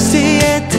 se entre